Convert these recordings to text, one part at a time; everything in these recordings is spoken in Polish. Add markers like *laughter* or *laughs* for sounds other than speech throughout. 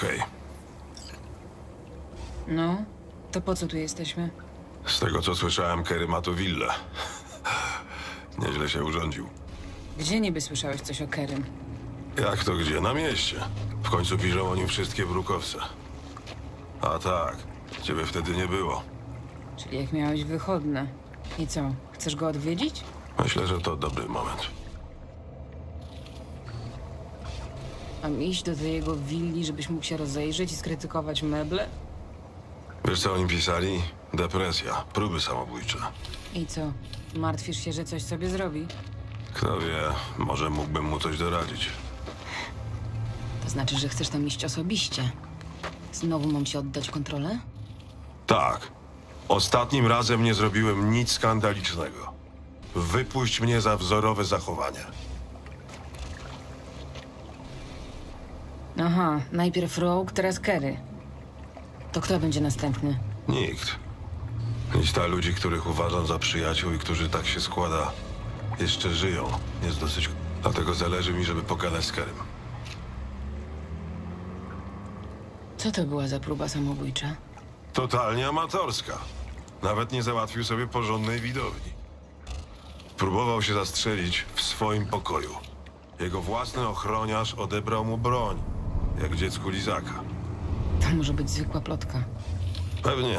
Okej. No, to po co tu jesteśmy? Z tego co słyszałem, Kerry ma tu willę. Nieźle się urządził. Gdzie niby słyszałeś coś o Kerym? Jak to gdzie? Na mieście. W końcu piszą o nim wszystkie brukowce. A tak, ciebie wtedy nie było. Czyli jak miałeś wychodne. I co, chcesz go odwiedzić? Myślę, że to dobry moment. Mam iść do tej jego willi, żebyś mógł się rozejrzeć i skrytykować meble? Wiesz co oni pisali? Depresja, próby samobójcze. I co, martwisz się, że coś sobie zrobi? Kto wie, może mógłbym mu coś doradzić. To znaczy, że chcesz tam iść osobiście. Znowu mam ci oddać kontrolę? Tak. Ostatnim razem nie zrobiłem nic skandalicznego. Wypuść mnie za wzorowe zachowanie. Aha, najpierw Rogue, teraz Kerry. To kto będzie następny? Nikt. Lista ludzi, których uważam za przyjaciół i którzy tak się składa, jeszcze żyją. Jest dosyć. Dlatego zależy mi, żeby pogadać z Kerem. Co to była za próba samobójcza? Totalnie amatorska. Nawet nie załatwił sobie porządnej widowni. Próbował się zastrzelić w swoim pokoju. Jego własny ochroniarz odebrał mu broń, jak dziecku lizaka. To może być zwykła plotka. Pewnie.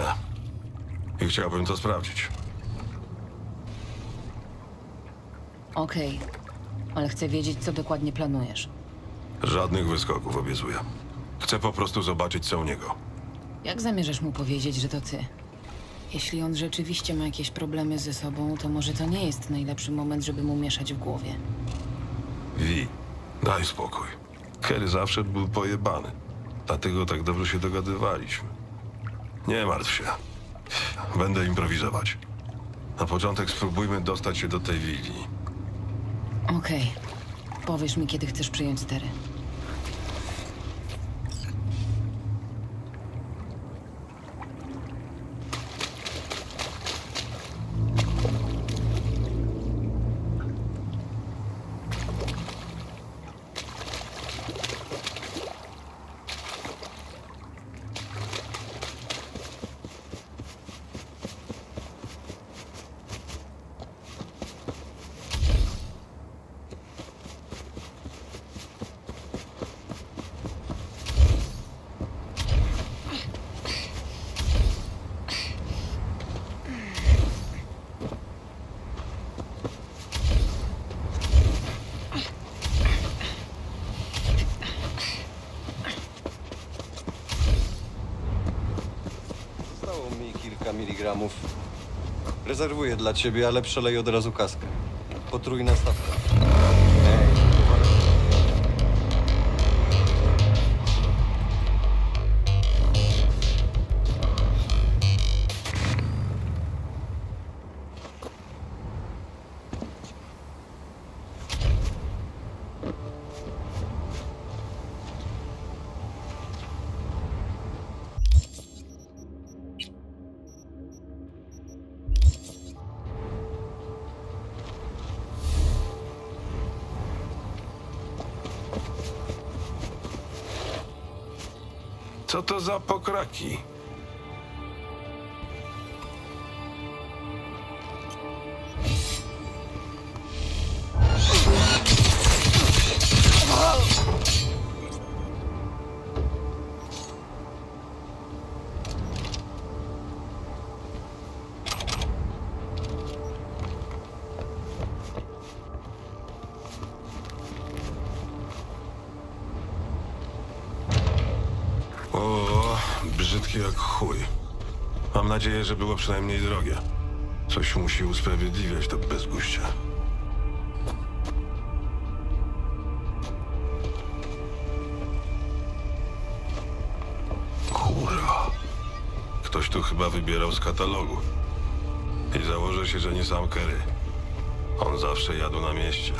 I chciałbym to sprawdzić. Okej, ale chcę wiedzieć, co dokładnie planujesz. Żadnych wyskoków obiecuję. Chcę po prostu zobaczyć, co u niego. Jak zamierzasz mu powiedzieć, że to ty? Jeśli on rzeczywiście ma jakieś problemy ze sobą, to może to nie jest najlepszy moment, żeby mu mieszać w głowie. Wi, daj spokój. Kerry zawsze był pojebany. Dlatego tak dobrze się dogadywaliśmy. Nie martw się. Będę improwizować. Na początek spróbujmy dostać się do tej willi. Okej. Powiesz mi, kiedy chcesz przyjąć stery. Rezerwuję dla ciebie, ale przeleję od razu kaskę. Potrójna stawka. Co to za pokraki? Że było przynajmniej drogie. Coś musi usprawiedliwiać to bezguście. Kurwa. Ktoś tu chyba wybierał z katalogu. I założę się, że nie sam Kerry. On zawsze jadł na mieście.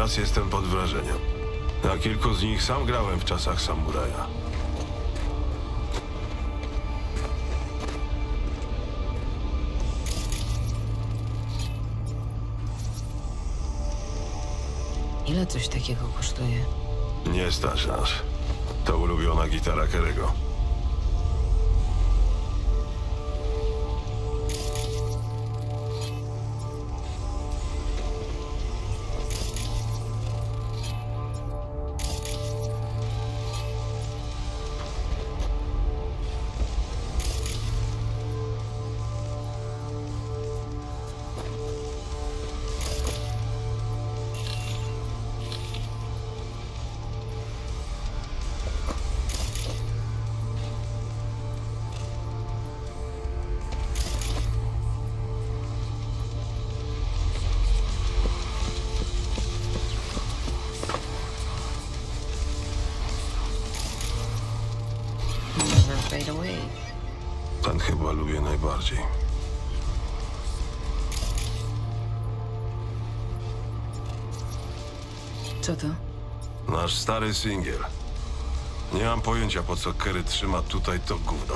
Teraz jestem pod wrażeniem. Na kilku z nich sam grałem w czasach samuraja. Ile coś takiego kosztuje? Nie stać nas. To ulubiona gitara Kerego. Stary singiel. Nie mam pojęcia, po co Kerry trzyma tutaj to gówno.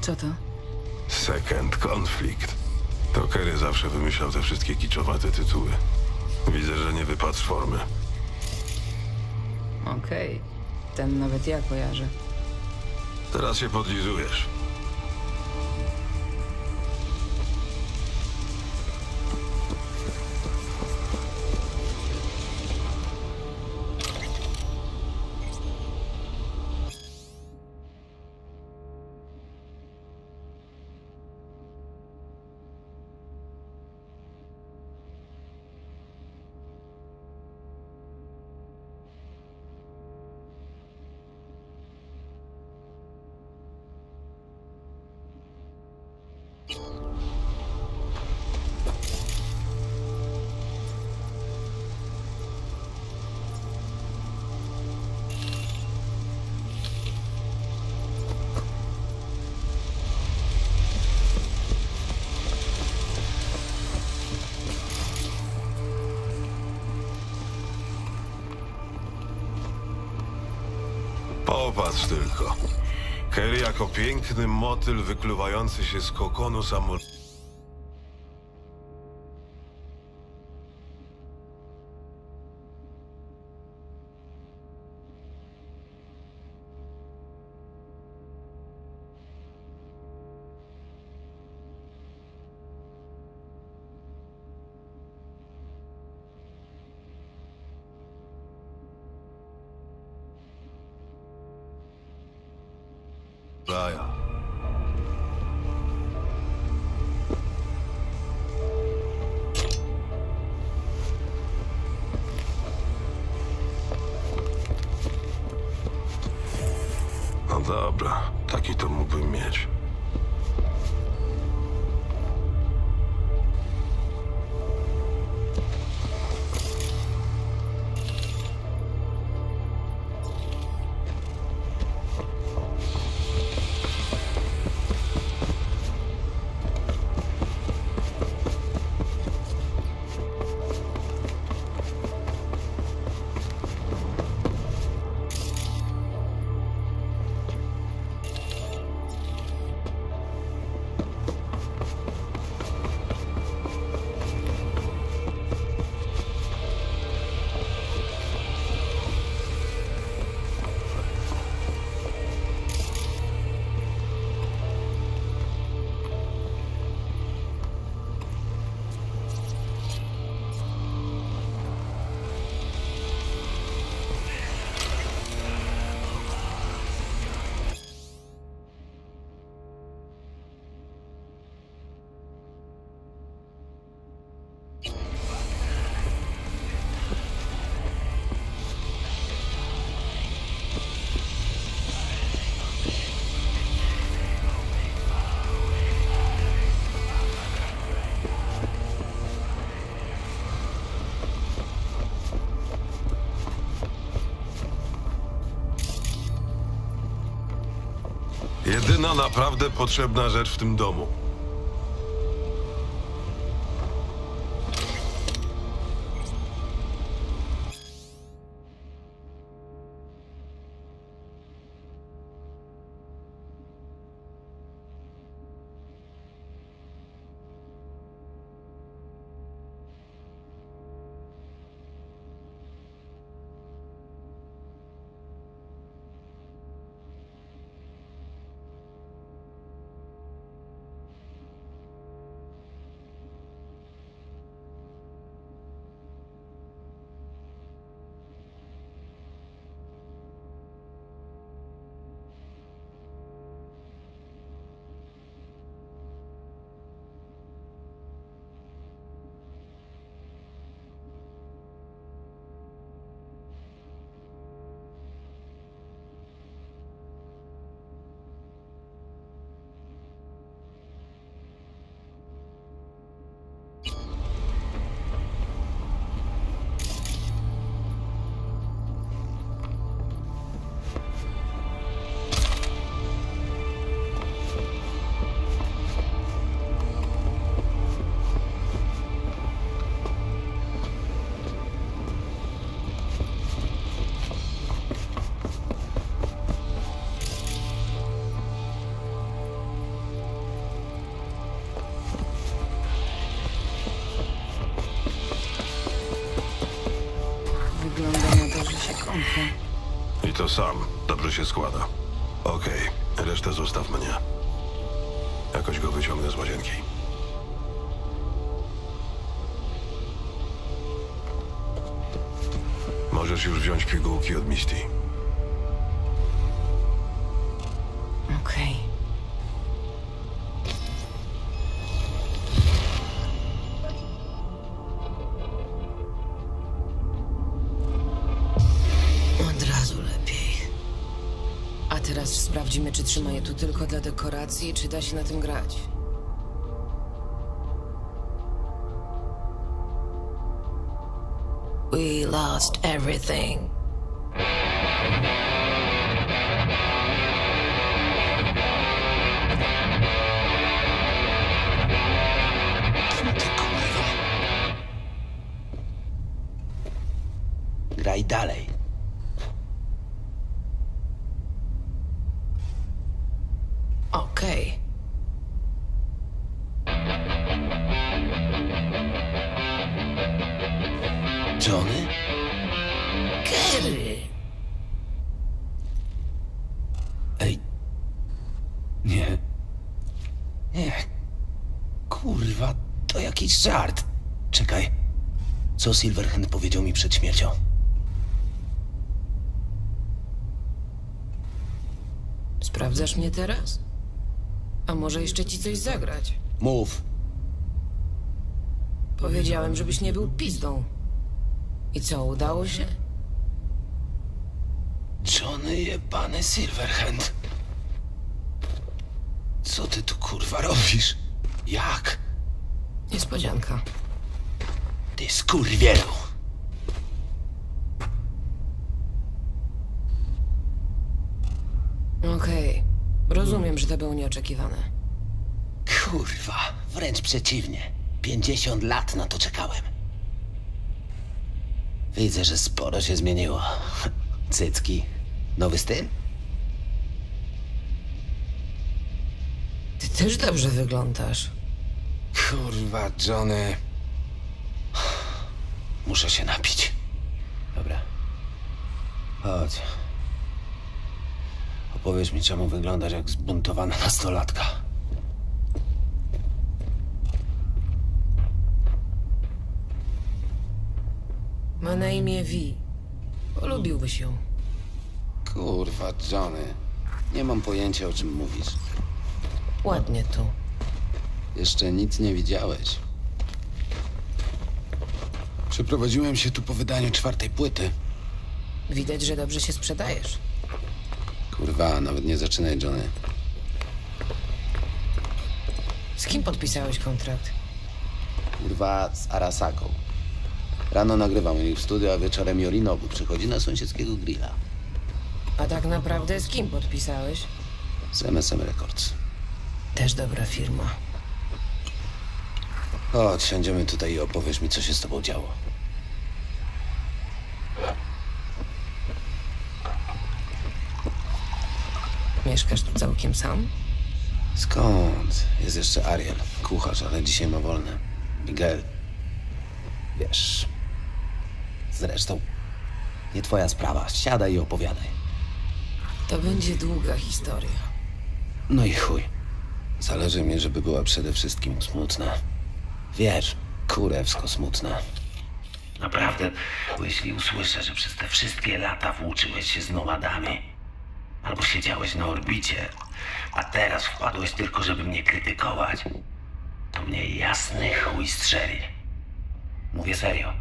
Co to? Second Conflict. To Kerry zawsze wymyślał te wszystkie kiczowate tytuły. Widzę, że nie wypadł z formy. Okej. Ten nawet ja kojarzę. Teraz się podlizujesz. Motyl wykluwający się z kokonu samur... dobra, taki to mógłbym mieć. Naprawdę potrzebna rzecz w tym domu. Sam. Dobrze się składa. Okej, resztę zostaw mnie. Jakoś go wyciągnę z łazienki. Możesz już wziąć pigułki od Misty. Teraz sprawdzimy, czy trzyma je tu tylko dla dekoracji, czy da się na tym grać. We lost everything. Co Silverhand powiedział mi przed śmiercią? Sprawdzasz mnie teraz? A może jeszcze ci coś zagrać? Mów. Powiedziałem, żebyś nie był pizdą. I co, udało się? Johnny jebany Silverhand. Co ty tu kurwa robisz? Jak? Niespodzianka. Ty skurwielu. Okej. Rozumiem, że to było nieoczekiwane. Kurwa, wręcz przeciwnie. 50 lat na to czekałem. Widzę, że sporo się zmieniło. *laughs* Cycki. Nowy styl? Ty też dobrze wyglądasz. Kurwa, Johnny. Muszę się napić. Dobra. Chodź. Opowiedz mi, czemu wyglądasz jak zbuntowana nastolatka. Ma na imię Vi. Polubiłbyś ją. Kurwa, Johnny. Nie mam pojęcia, o czym mówisz. Ładnie tu. Jeszcze nic nie widziałeś. Przeprowadziłem się tu po wydaniu czwartej płyty. Widać, że dobrze się sprzedajesz. Kurwa, nawet nie zaczynaj, Johnny. Z kim podpisałeś kontrakt? Kurwa, z Arasaką. Rano nagrywam u nich w studiu, a wieczorem Jorinobu przychodzi na sąsiedzkiego grilla. A tak naprawdę z kim podpisałeś? Z MSM Records. Też dobra firma. Chodź, siądziemy tutaj i opowiesz mi, co się z tobą działo. Mieszkasz tu całkiem sam? Skąd? Jest jeszcze Ariel, kucharz, ale dzisiaj ma wolne. Miguel. Wiesz. Zresztą, nie twoja sprawa. Siadaj i opowiadaj. To będzie długa historia. No i chuj. Zależy mi, żeby była przede wszystkim smutna. Wiesz, kurewsko smutna. Naprawdę, bo jeśli usłyszę, że przez te wszystkie lata włóczyłeś się z nomadami, albo siedziałeś na orbicie, a teraz wpadłeś tylko, żeby mnie krytykować, to mnie jasny chuj strzeli. Mówię serio.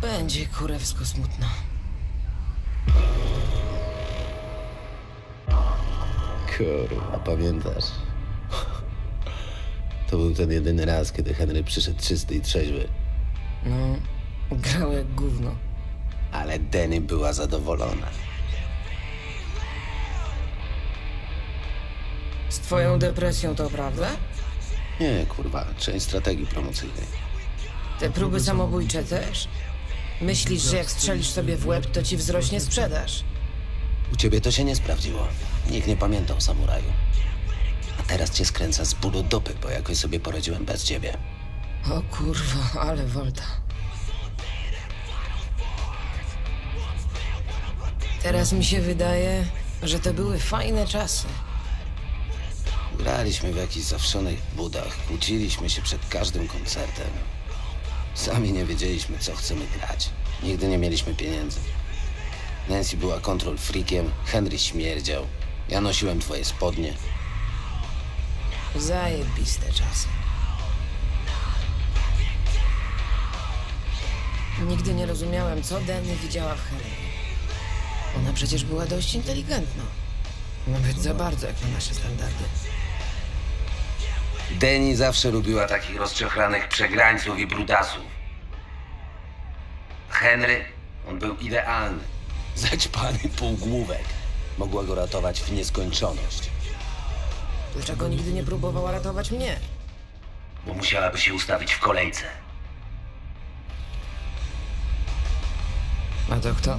Będzie kurewsko smutno. Kurwa, pamiętasz? To był ten jedyny raz, kiedy Henry przyszedł czysty i trzeźwy. No, grał jak gówno. Ale Denny była zadowolona. Z twoją depresją to prawda? Nie, kurwa, część strategii promocyjnej. Te próby samobójcze też? Myślisz, że jak strzelisz sobie w łeb, to ci wzrośnie sprzedaż? U ciebie to się nie sprawdziło. Nikt nie pamiętał samuraju. Teraz cię skręca z bólu dupy, bo jakoś sobie poradziłem bez ciebie. O kurwa, ale wolta. Teraz mi się wydaje, że to były fajne czasy. Graliśmy w jakichś zawszonych budach, kłóciliśmy się przed każdym koncertem. Sami nie wiedzieliśmy, co chcemy grać. Nigdy nie mieliśmy pieniędzy. Nancy była kontrol freakiem, Henry śmierdział. Ja nosiłem twoje spodnie. Zajebiste czasy. Nigdy nie rozumiałem, co Denny widziała w Helen. Ona przecież była dość inteligentna. Nawet za bardzo jak na nasze standardy. Deni zawsze lubiła takich rozczochlanych przegrańców i brudasów. Henry, on był idealny. Zaćpany półgłówek. Mogła go ratować w nieskończoność, Dlaczego nigdy nie próbowała ratować mnie? bo musiałaby się ustawić w kolejce. A to kto?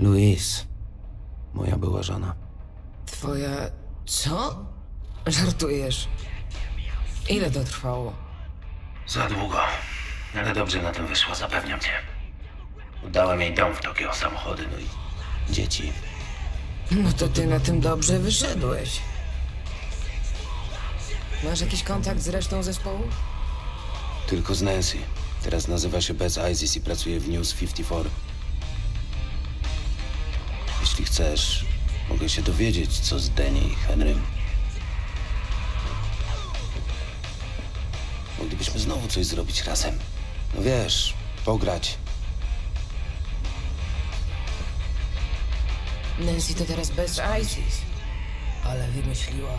Louise, moja była żona. Twoja... co? Żartujesz. Ile to trwało? Za długo, ale dobrze na tym wyszło, zapewniam cię. Udałem jej dom w Tokio, samochody, no i dzieci. No to ty na tym dobrze wyszedłeś. Masz jakiś kontakt z resztą zespołu? Tylko z Nancy. Teraz nazywa się Bez Isis i pracuje w News 54. Jeśli chcesz, mogę się dowiedzieć, co z Denny i Henrym. Moglibyśmy znowu coś zrobić razem. No wiesz, pograć. Nancy to teraz bez ISIS. Ale wymyśliła.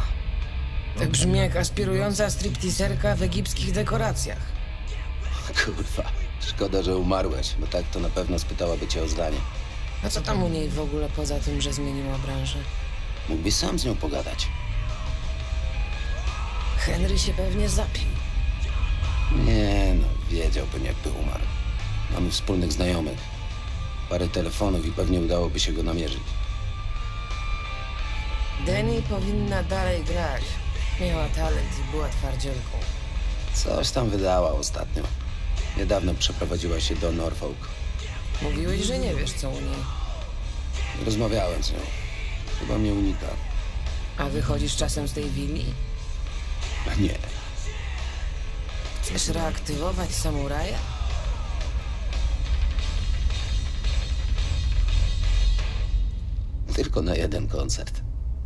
Tak brzmi jak aspirująca stripteaserka w egipskich dekoracjach. Kurwa, szkoda, że umarłeś, bo tak to na pewno spytałaby cię o zdanie. A co tam u niej w ogóle poza tym, że zmieniła branżę? Mógłbyś sam z nią pogadać. Henry się pewnie zapił. Nie no, wiedziałbym jakby umarł. Mamy wspólnych znajomych. Parę telefonów i pewnie udałoby się go namierzyć. Denny powinna dalej grać. Miała talent i była twardzielką. Coś tam wydała ostatnio. Niedawno przeprowadziła się do Norfolk. Mówiłeś, że nie wiesz, co u niej. Rozmawiałem z nią. Chyba mnie unika. A wychodzisz czasem z tej willi? Nie. Chcesz reaktywować samuraja? Tylko na jeden koncert.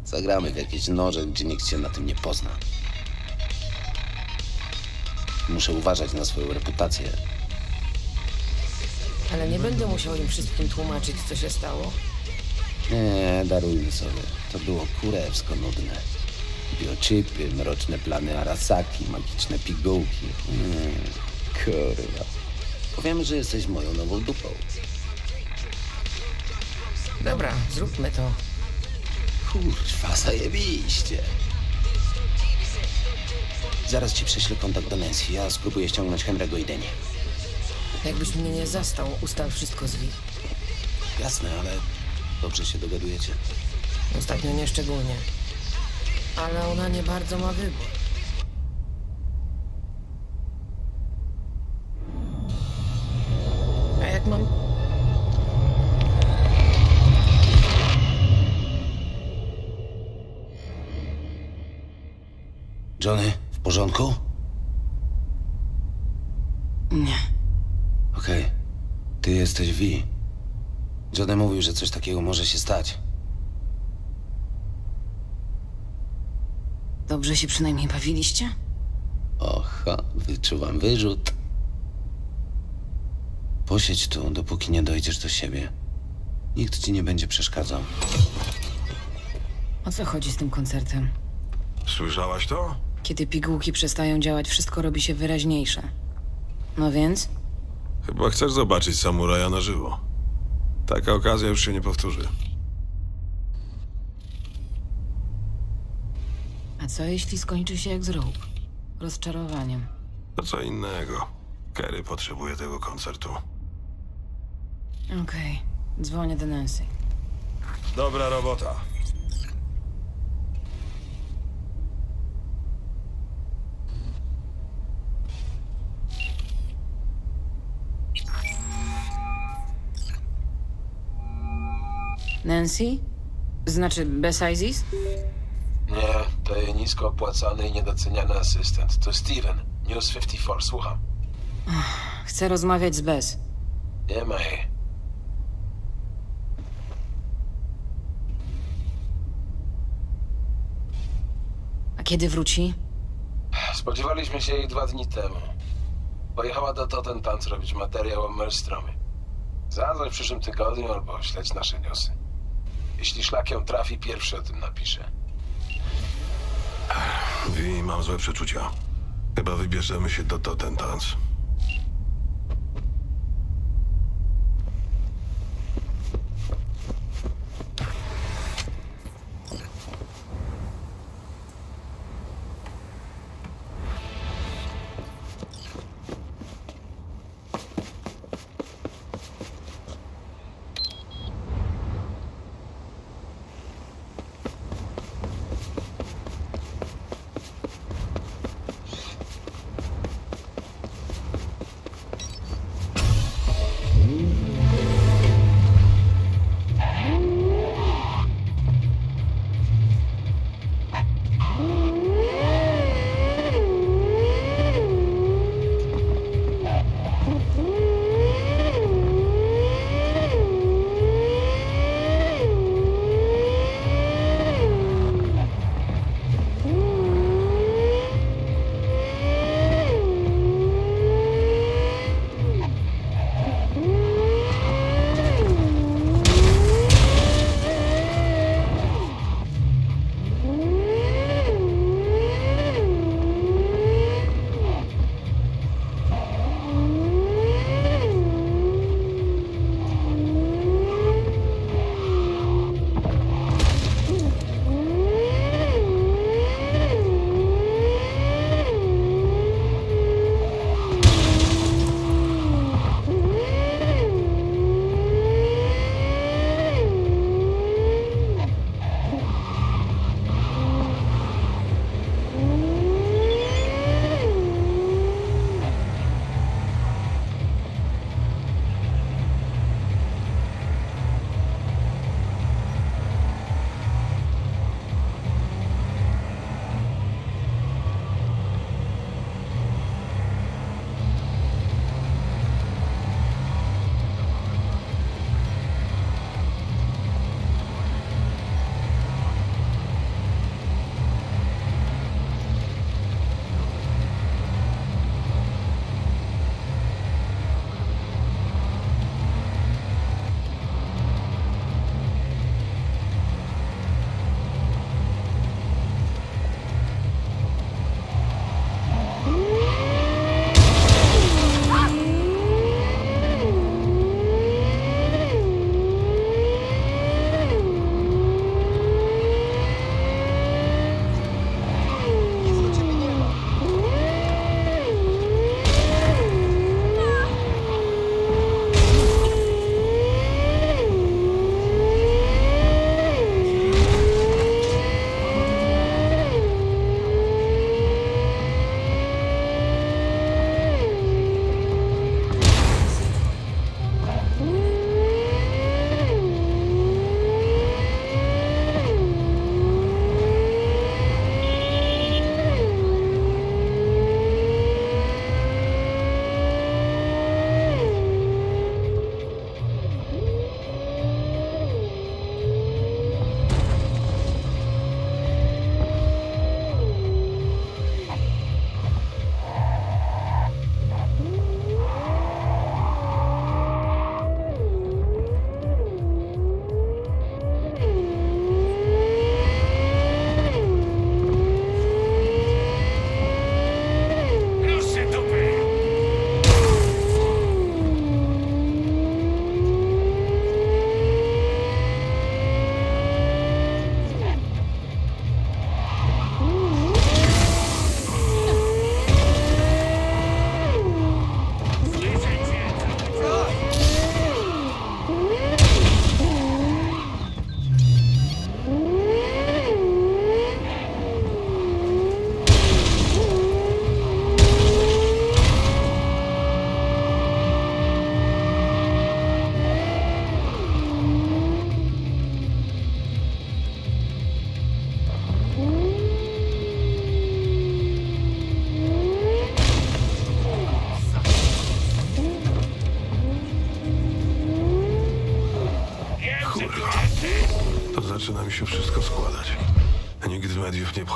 Zagramy w jakieś noże, gdzie nikt się na tym nie pozna. Muszę uważać na swoją reputację. Ale nie będę musiał im wszystkim tłumaczyć, co się stało. Nie, darujmy sobie. To było kurewsko nudne. biochipy, mroczne plany Arasaki, magiczne pigułki. Mm, kurwa. Powiemy, że jesteś moją nową dupą. Dobra, zróbmy to. Kurwa, zajebiście. Zaraz ci prześlę kontakt do Nancy, ja spróbuję ściągnąć Henry'ego i Denię. Jakbyś mnie nie zastał, ustal wszystko z Wi. Jasne, ale dobrze się dogadujecie. Ostatnio nie szczególnie. Ale ona nie bardzo ma wybór. Johnny mówił, że coś takiego może się stać. Dobrze się przynajmniej bawiliście? Oha, wyczuwam wyrzut. Posiedź tu, dopóki nie dojdziesz do siebie. Nikt ci nie będzie przeszkadzał. O co chodzi z tym koncertem? Słyszałaś to? Kiedy pigułki przestają działać, wszystko robi się wyraźniejsze. No więc? Chyba chcesz zobaczyć samuraja na żywo. Taka okazja już się nie powtórzy. A co jeśli skończy się jak z Rope? Rozczarowaniem. To co innego. Kerry potrzebuje tego koncertu. Okej, dzwonię do Nancy. Dobra robota. Nancy? Znaczy bez Isis? Nie, to jest nisko opłacany i niedoceniany asystent. To Steven, News 54, słucham. Chcę rozmawiać z Bez. Nie ma jej. A kiedy wróci? Spodziewaliśmy się jej dwa dni temu. Pojechała do Tottenham zrobić materiał o Maelstromie. Zadzwoń w przyszłym tygodniu albo śledź nasze newsy. Jeśli szlak ją trafi, pierwszy o tym napisze. I mam złe przeczucia. Chyba wybierzemy się do Totentans.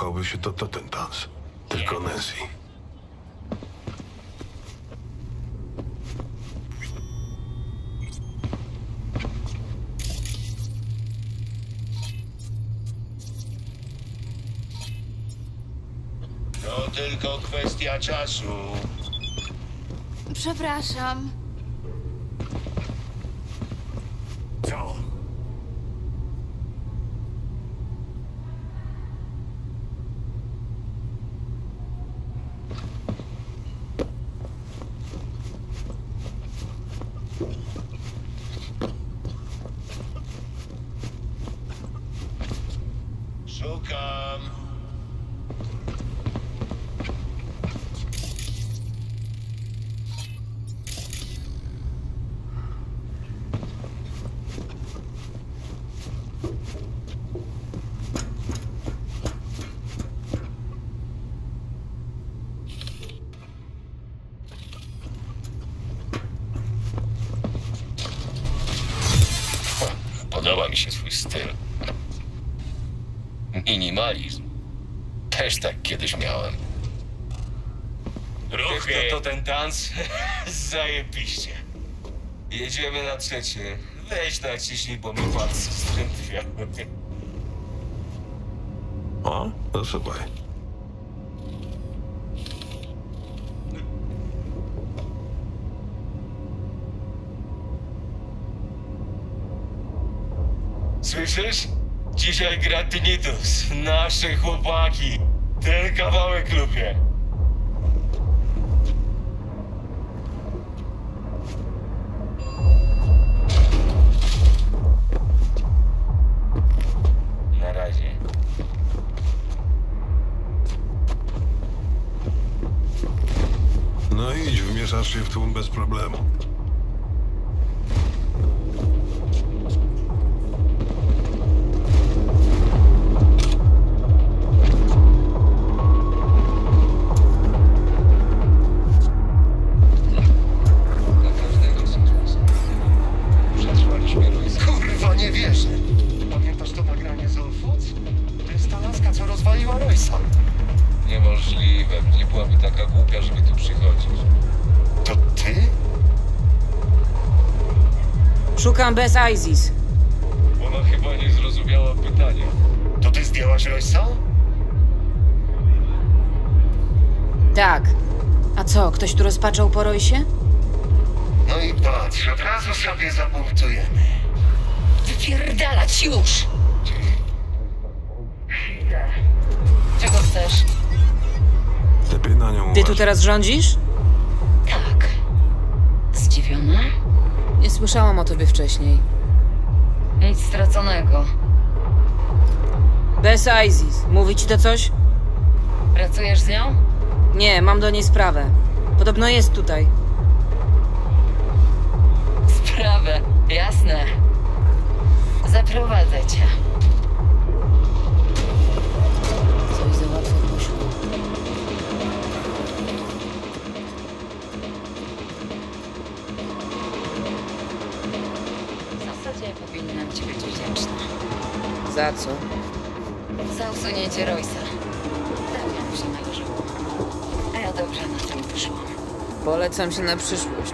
Pchałby się to, to ten tanc. Tylko Nancy. To tylko kwestia czasu. Przepraszam. Co? Szukam. Podoba mi się twój styl. Minimalizm. Też tak kiedyś miałem. Ruchy to, to ten tanc? *laughs* Zajebiście. Jedziemy na trzecie. Weź naciśnij, bo mi palce strętwiały. O, no słuchaj. Słyszysz? Dzisiaj gra Tinnitus. Nasze chłopaki. Ten kawałek lubię. Roysa. Niemożliwe. Nie byłaby taka głupia, żeby tu przychodzić. To ty? Szukam bez Isis. Ona chyba nie zrozumiała pytania. To ty zdjęłaś Roysa? Tak. A co, ktoś tu rozpaczał po Roysie? No i patrz, od razu sobie zapunktujemy. Wypierdalać już! Chcesz? Lepiej na nią Ty tu uważaj. teraz rządzisz? Tak. Zdziwiona? Nie słyszałam o tobie wcześniej. Nic straconego. Bez Isis. Mówi ci to coś? Pracujesz z nią? Nie, mam do niej sprawę. Podobno jest tutaj. Sprawę. Jasne. Zaprowadzę cię. Za co? Za usunięcie Roysa. Tak mu się należało. A ja dobrze na tym wyszłam. Polecam się na przyszłość.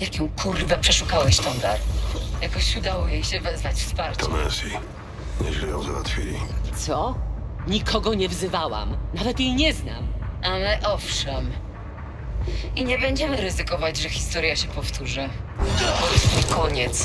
Zrobiłaś? Jak ją kurwę przeszukałeś, Tondar? Jakoś udało jej się wezwać wsparcie. To Nancy. Nieźle ją załatwili. Co? Nikogo nie wzywałam. Nawet jej nie znam. Ale owszem. I nie będziemy ryzykować, że historia się powtórzy. To jest koniec.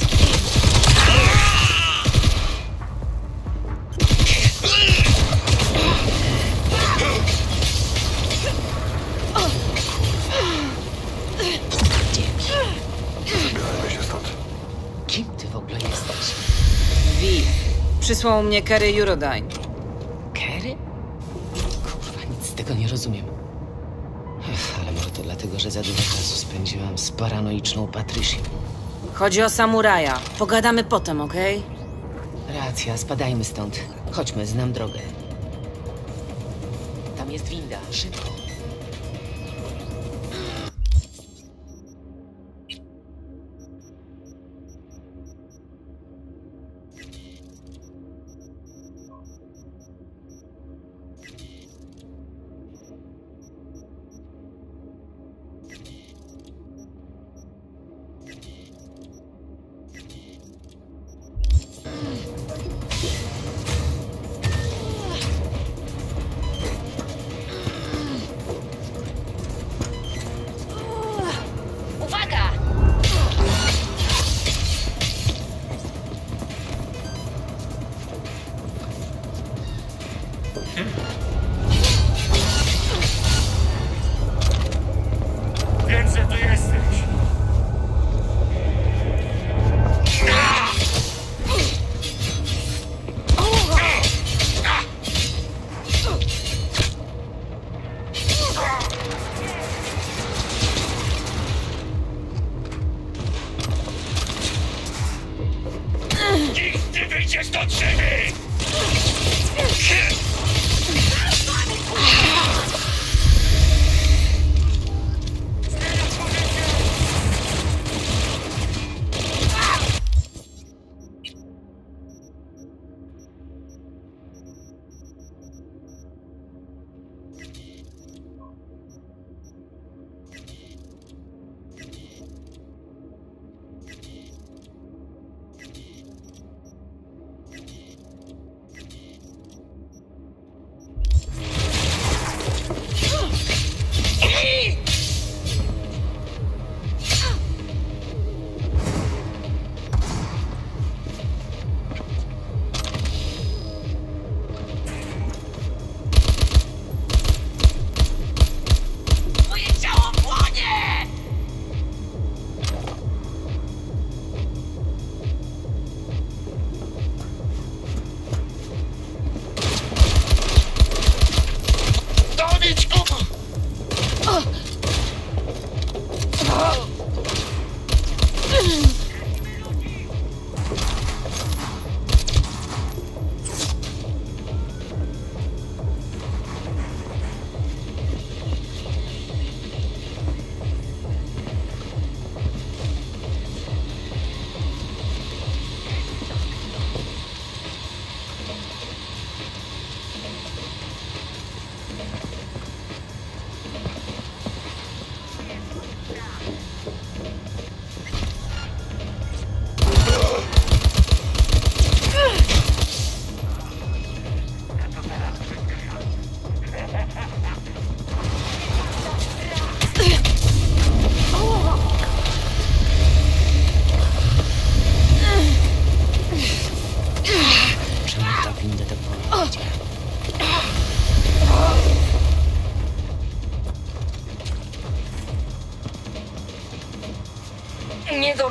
Przysłał mnie Kerry Eurodyne. Kerry? Kurwa, nic z tego nie rozumiem. Ech, ale może to dlatego, że za dużo czasu spędziłam z paranoiczną Patrycją. Chodzi o samuraja. Pogadamy potem, okej? Racja, spadajmy stąd. Chodźmy, znam drogę. Tam jest winda, szybko.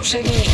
cheguei.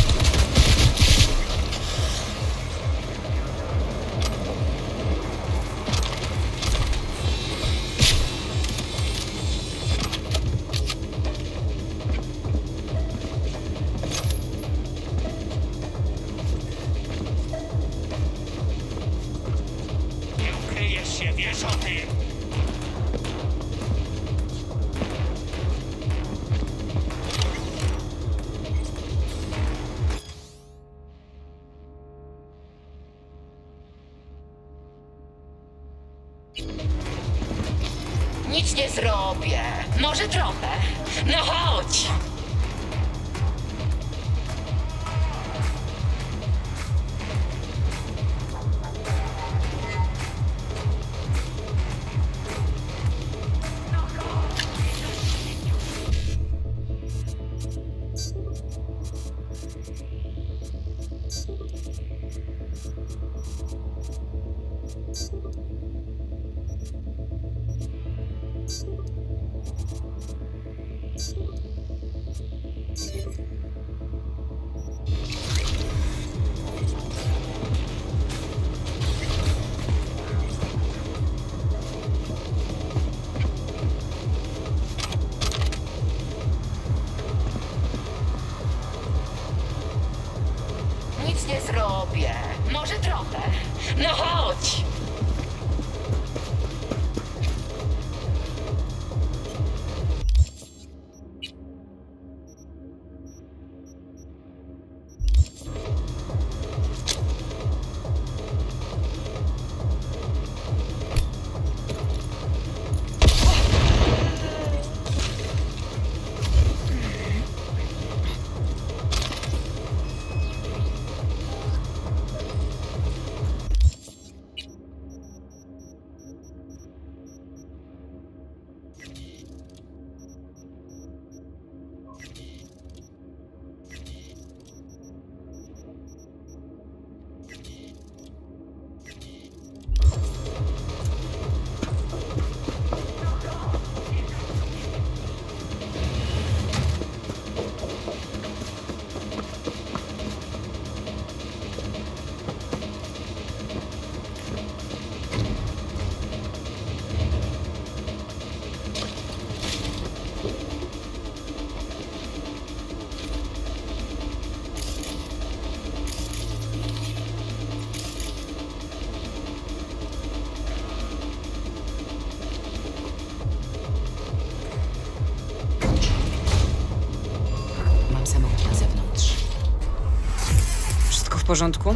Porządku?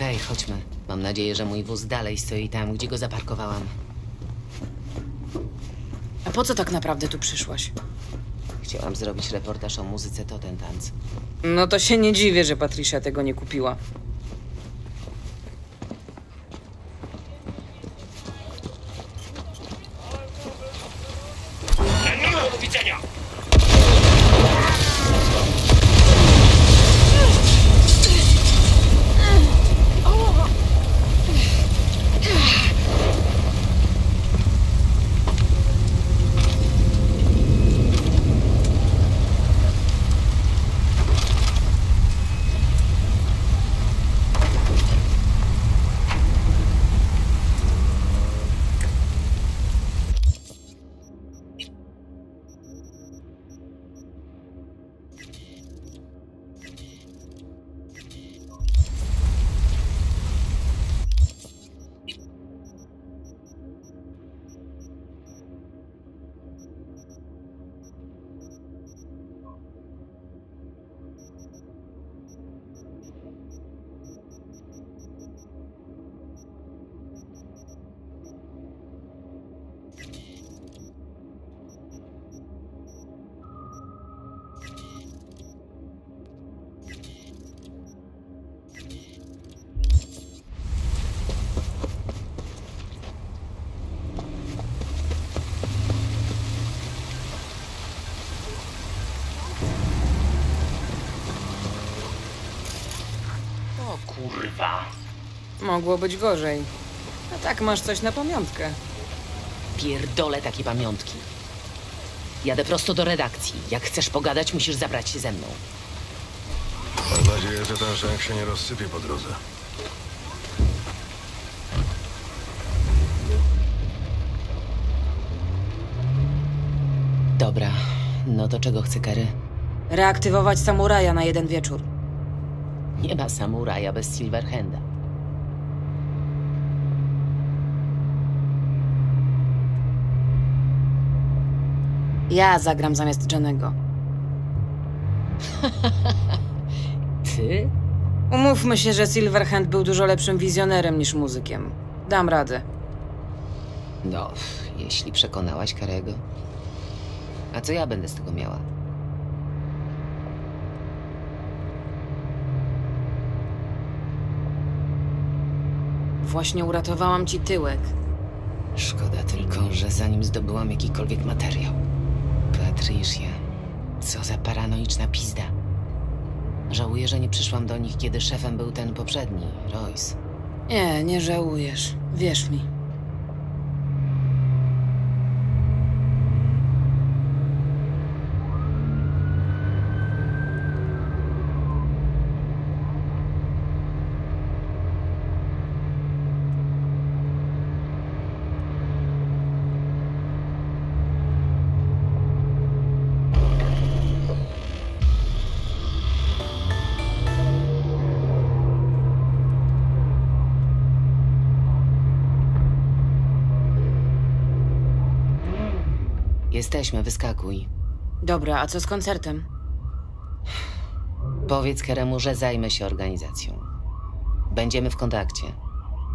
Okej, chodźmy. Mam nadzieję, że mój wóz dalej stoi tam, gdzie go zaparkowałam. A po co tak naprawdę tu przyszłaś? Chciałam zrobić reportaż o muzyce Toten Tanz. No to się nie dziwię, że Patricia tego nie kupiła. Mogło być gorzej. A tak masz coś na pamiątkę. Pierdolę takie pamiątki. Jadę prosto do redakcji. Jak chcesz pogadać, musisz zabrać się ze mną. Mam nadzieję, że ten szęk się nie rozsypie po drodze. Dobra, no to czego chce Kerry? Reaktywować samuraja na jeden wieczór. Nie ma samuraja bez Silverhanda. Ja zagram zamiast Jennego. *laughs* Ty? Umówmy się, że Silverhand był dużo lepszym wizjonerem niż muzykiem. Dam radę. No, jeśli przekonałaś Karego. A co ja będę z tego miała? Właśnie uratowałam ci tyłek. Szkoda tylko, że zanim zdobyłam jakikolwiek materiał. Patricia, co za paranoiczna pizda. Żałuję, że nie przyszłam do nich, kiedy szefem był ten poprzedni, Royce. Nie, nie żałujesz. Wierz mi. Jesteśmy, wyskakuj. Dobra, a co z koncertem? Powiedz Keremu, że zajmę się organizacją. Będziemy w kontakcie.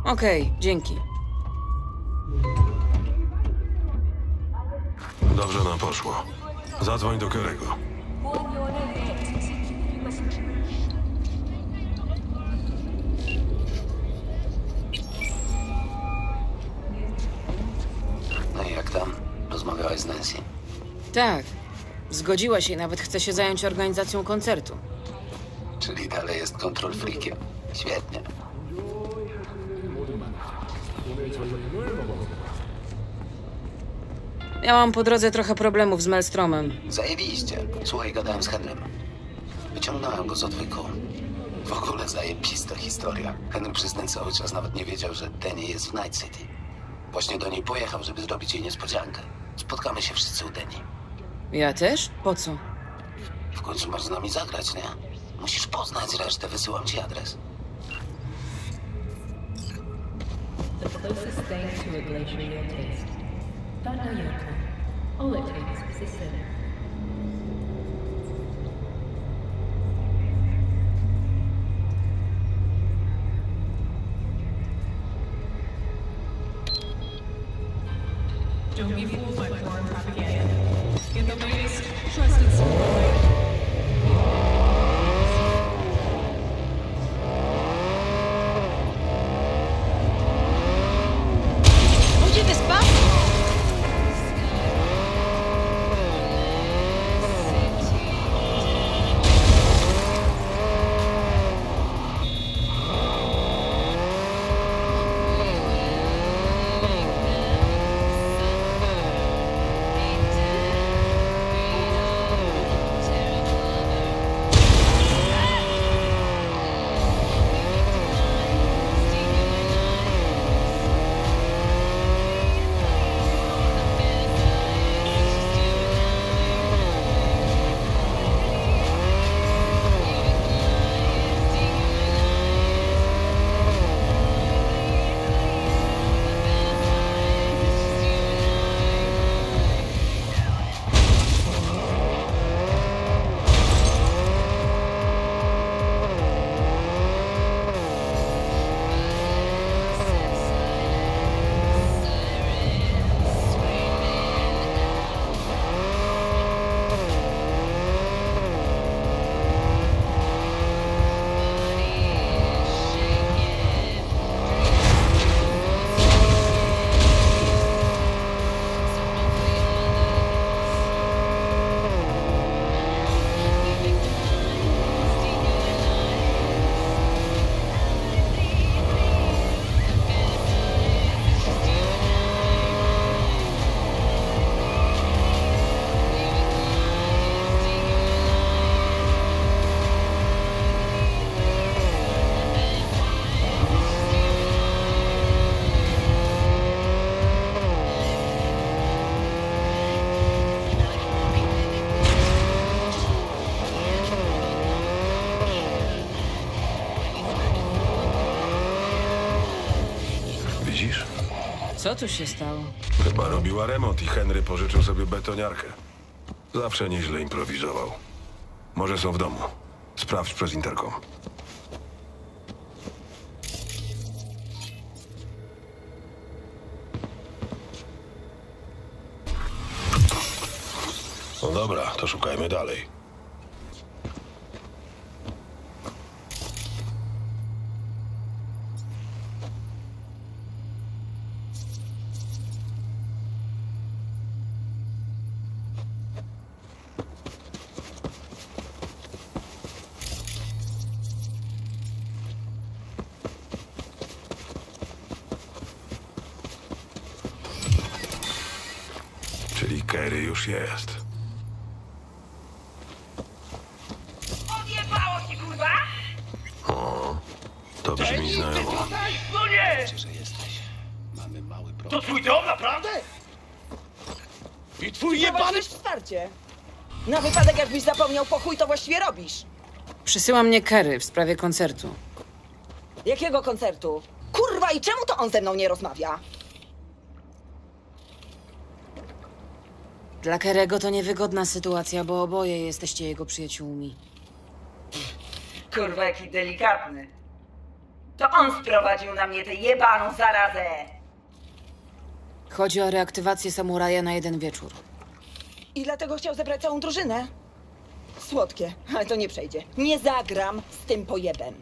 Okej, dzięki. Dobrze nam poszło. Zadzwoń do Kerego. No i jak tam? Rozmawiałeś z Nancy? Tak. Zgodziła się i nawet chce się zająć organizacją koncertu. Czyli dalej jest kontrol freakiem. Świetnie. Miałam po drodze trochę problemów z Melstromem. Zajebiście. Słuchaj, gadałem z Henrym. Wyciągnąłem go z odwyku. W ogóle zajebista historia. Henry przez ten cały czas nawet nie wiedział, że Danny jest w Night City. Właśnie do niej pojechał, żeby zrobić jej niespodziankę. Spotkamy się wszyscy u Danny. Ja też? Po co? W końcu masz z nami zagrać, nie? Musisz poznać resztę, wysyłam ci adres. The closest thing to a glacier you'll taste. Banda Yoko. All it takes is a sip. Co tu się stało? Chyba robiła remont i Henry pożyczył sobie betoniarkę. Zawsze nieźle improwizował. Może są w domu. Sprawdź przez interkom. No dobra, to szukajmy dalej. Czyli Kerry już jest. Odjebało ci, kurwa! O, to brzmi znajomo. No nie! Że jesteś. Mamy mały To problem. twój dom, naprawdę? I twój jebany... Zobaczyłeś wsparcie. Na wypadek zapomniał po chuj, to właściwie robisz. Przysyła mnie Kerry w sprawie koncertu. Jakiego koncertu? Kurwa, i czemu to on ze mną nie rozmawia? Dla Kerego to niewygodna sytuacja, bo oboje jesteście jego przyjaciółmi. Kurwa, jaki delikatny. To on sprowadził na mnie tę jebaną zarazę. Chodzi o reaktywację samuraja na jeden wieczór. I dlatego chciał zebrać całą drużynę. Słodkie, ale to nie przejdzie. Nie zagram z tym pojebem.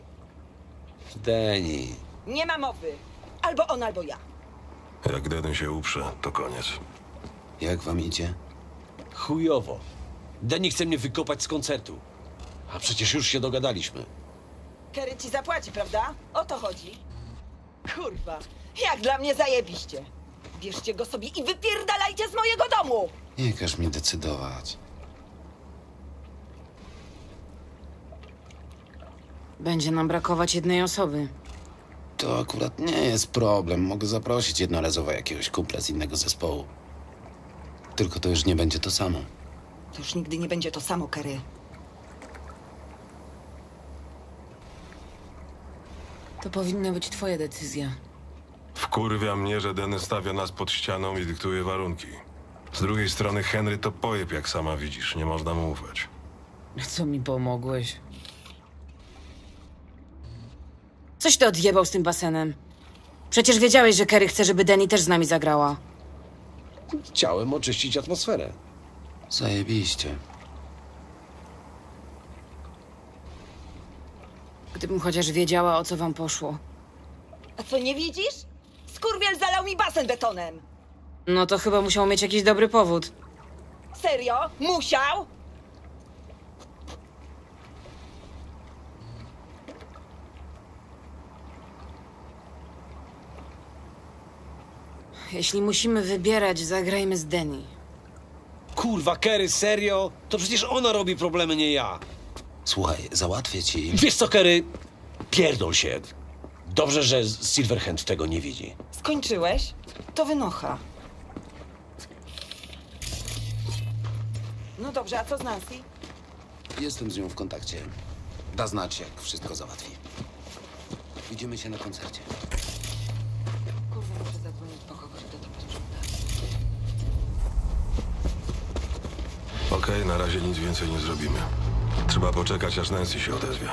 Deni. Nie ma mowy. Albo on, albo ja. Jak Deden się uprze, to koniec. Jak wam idzie? Chujowo. Danny chce mnie wykopać z koncertu. A przecież już się dogadaliśmy. Kerry ci zapłaci, prawda? O to chodzi. Kurwa, jak dla mnie zajebiście. Bierzcie go sobie i wypierdalajcie z mojego domu! Nie każ mi decydować. Będzie nam brakować jednej osoby. To akurat nie jest problem. Mogę zaprosić jednorazowo jakiegoś kumpla z innego zespołu. Tylko to już nie będzie to samo. To już nigdy nie będzie to samo, Kerry. To powinna być twoja decyzja. Wkurwia mnie, że Denny stawia nas pod ścianą i dyktuje warunki. Z drugiej strony Henry to pojeb, jak sama widzisz. Nie można mu ufać. Co mi pomogłeś? Coś ty odjebał z tym basenem. Przecież wiedziałeś, że Kerry chce, żeby Denny też z nami zagrała. Chciałem oczyścić atmosferę. Zajebiście. Gdybym chociaż wiedziała, o co wam poszło. A co, nie widzisz? Skurwiel zalał mi basen betonem. No to chyba musiał mieć jakiś dobry powód. Serio? Musiał? Jeśli musimy wybierać, zagrajmy z Denny. Kurwa, Kerry, serio? To przecież ona robi problemy, nie ja. Słuchaj, załatwię ci. Wiesz co, Kerry? Pierdol się. Dobrze, że Silverhand tego nie widzi. Skończyłeś? To wynocha. No dobrze, a co z Nancy? Jestem z nią w kontakcie. Da znać, jak wszystko załatwi. Widzimy się na koncercie. Kurwa, muszę zadzwonić po kogoś, kto to posprząta. Okej, na razie nic więcej nie zrobimy. Trzeba poczekać, aż Nancy się odezwie.